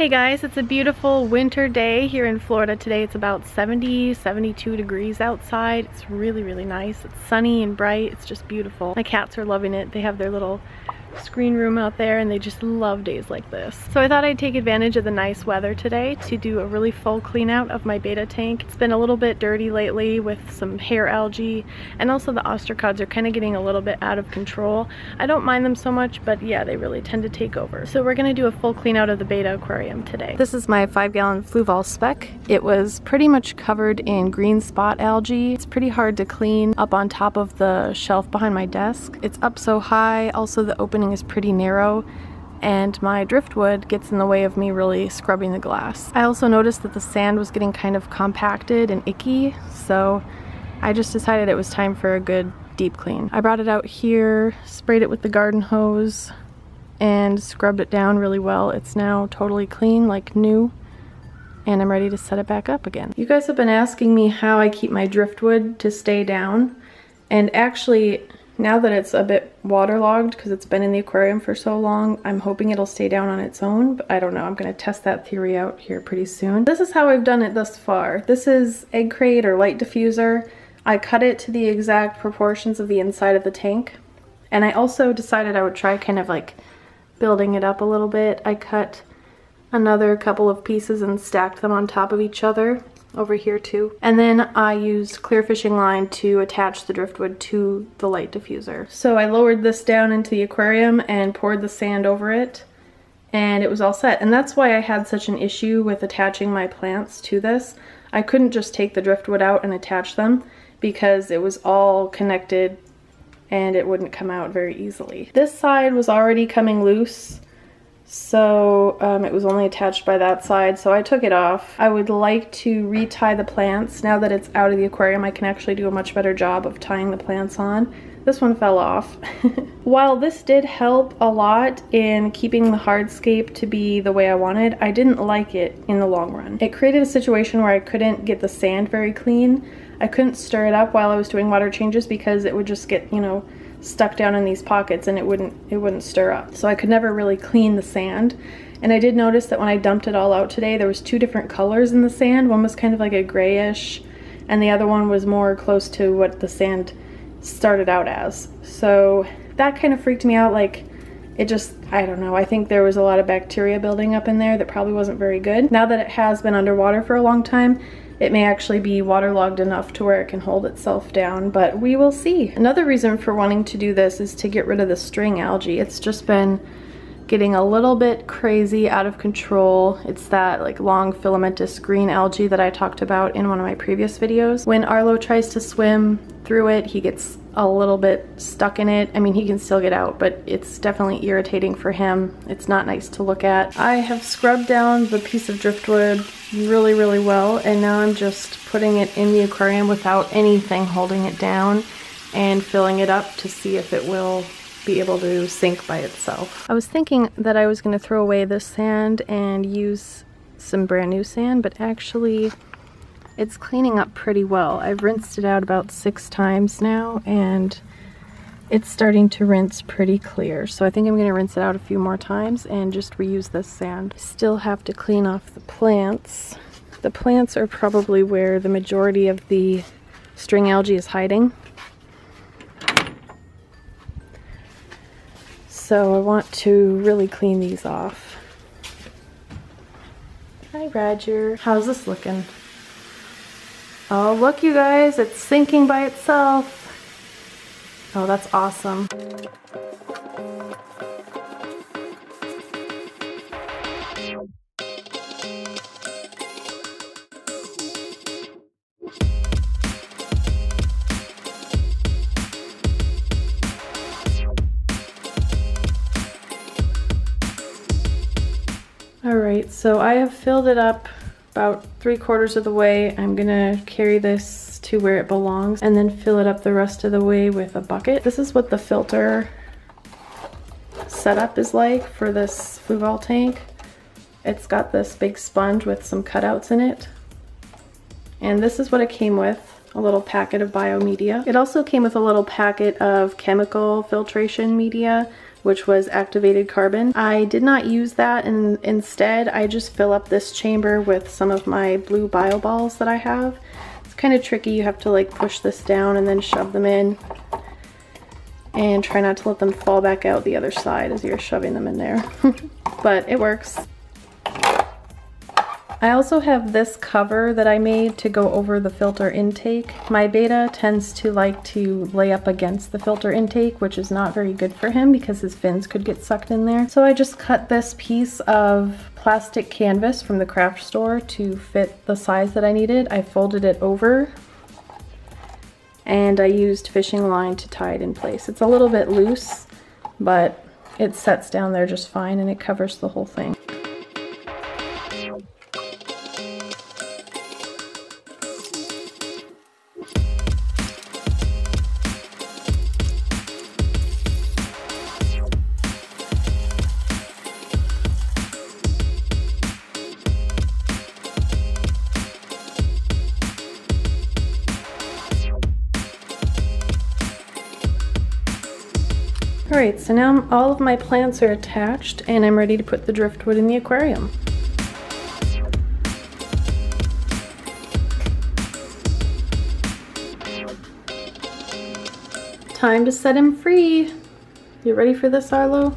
Hey guys, it's a beautiful winter day here in Florida today. It's about 70, 72 degrees outside. It's really, really nice. It's sunny and bright. It's just beautiful. My cats are loving it. They have their little screen room out there and they just love days like this. So I thought I'd take advantage of the nice weather today to do a really full clean out of my betta tank. It's been a little bit dirty lately with some hair algae and also the ostracods are kind of getting a little bit out of control. I don't mind them so much but yeah they really tend to take over. So we're going to do a full clean out of the betta aquarium today. This is my 5 gallon Fluval Spec. It was pretty much covered in green spot algae. It's pretty hard to clean up on top of the shelf behind my desk. It's up so high also the open is pretty narrow and my driftwood gets in the way of me really scrubbing the glass. I also noticed that the sand was getting kind of compacted and icky, so I just decided it was time for a good deep clean. I brought it out here, sprayed it with the garden hose, and scrubbed it down really well. It's now totally clean, like new, and I'm ready to set it back up again. You guys have been asking me how I keep my driftwood to stay down, and actually now that it's a bit waterlogged because it's been in the aquarium for so long, I'm hoping it'll stay down on its own, but I don't know. I'm going to test that theory out here pretty soon. This is how I've done it thus far. This is egg crate or light diffuser. I cut it to the exact proportions of the inside of the tank. And I also decided I would try kind of like building it up a little bit. I cut another couple of pieces and stacked them on top of each other over here too. And then I used clear fishing line to attach the driftwood to the light diffuser. So I lowered this down into the aquarium and poured the sand over it and it was all set. And that's why I had such an issue with attaching my plants to this. I couldn't just take the driftwood out and attach them because it was all connected and it wouldn't come out very easily. This side was already coming loose so um, it was only attached by that side so I took it off. I would like to retie the plants. Now that it's out of the aquarium I can actually do a much better job of tying the plants on. This one fell off. While this did help a lot in keeping the hardscape to be the way I wanted, I didn't like it in the long run. It created a situation where I couldn't get the sand very clean. I couldn't stir it up while I was doing water changes because it would just get, you know, stuck down in these pockets and it wouldn't it wouldn't stir up. So I could never really clean the sand. And I did notice that when I dumped it all out today, there was two different colors in the sand. One was kind of like a grayish and the other one was more close to what the sand started out as. So that kind of freaked me out like it just, I don't know, I think there was a lot of bacteria building up in there that probably wasn't very good. Now that it has been underwater for a long time, it may actually be waterlogged enough to where it can hold itself down, but we will see. Another reason for wanting to do this is to get rid of the string algae. It's just been getting a little bit crazy out of control. It's that like long filamentous green algae that I talked about in one of my previous videos. When Arlo tries to swim through it, he gets a little bit stuck in it. I mean, he can still get out, but it's definitely irritating for him. It's not nice to look at. I have scrubbed down the piece of driftwood really, really well, and now I'm just putting it in the aquarium without anything holding it down and filling it up to see if it will be able to sink by itself. I was thinking that I was going to throw away this sand and use some brand new sand, but actually it's cleaning up pretty well. I've rinsed it out about six times now and it's starting to rinse pretty clear. So I think I'm gonna rinse it out a few more times and just reuse this sand. Still have to clean off the plants. The plants are probably where the majority of the string algae is hiding. So I want to really clean these off. Hi Roger, how's this looking? Oh, look you guys, it's sinking by itself. Oh, that's awesome. Right, so I have filled it up about three quarters of the way. I'm gonna carry this to where it belongs and then fill it up the rest of the way with a bucket. This is what the filter setup is like for this Fluval tank. It's got this big sponge with some cutouts in it. And this is what it came with, a little packet of biomedia. It also came with a little packet of chemical filtration media which was activated carbon. I did not use that and instead I just fill up this chamber with some of my blue bio balls that I have. It's kind of tricky. You have to like push this down and then shove them in and try not to let them fall back out the other side as you're shoving them in there. but it works. I also have this cover that I made to go over the filter intake. My betta tends to like to lay up against the filter intake, which is not very good for him because his fins could get sucked in there. So I just cut this piece of plastic canvas from the craft store to fit the size that I needed. I folded it over and I used fishing line to tie it in place. It's a little bit loose, but it sets down there just fine and it covers the whole thing. Alright, so now all of my plants are attached and I'm ready to put the driftwood in the aquarium. Time to set him free. You ready for this, Arlo?